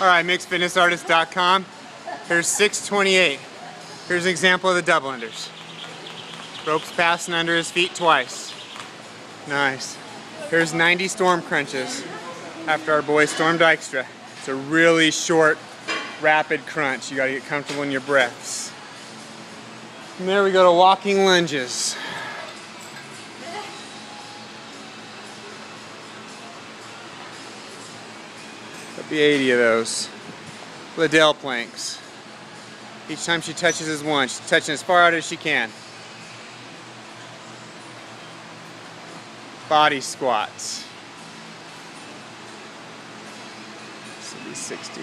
All right, mixedfitnessartist.com. Here's 628. Here's an example of the double unders. Ropes passing under his feet twice. Nice. Here's 90 storm crunches after our boy Storm Dykstra. It's a really short, rapid crunch. You gotta get comfortable in your breaths. And there we go to walking lunges. There'll be 80 of those. Liddell planks. Each time she touches is one. She's touching as far out as she can. Body squats. This will be 60.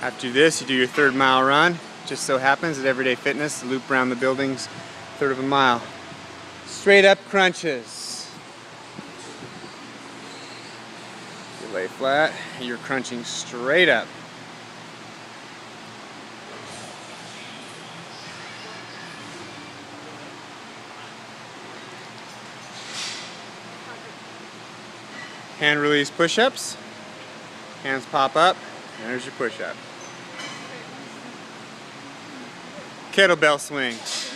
After this, you do your third mile run. Just so happens at Everyday Fitness, loop around the buildings, third of a mile. Straight up crunches. You lay flat, you're crunching straight up. Hand release push-ups. Hands pop up, and there's your push-up. Kettlebell swings.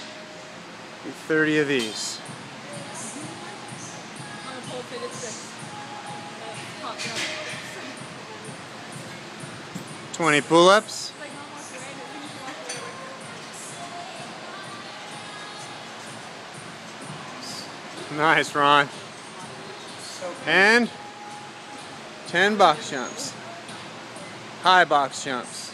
Do 30 of these. 20 pull-ups. Nice, Ron. And 10 box jumps. High box jumps.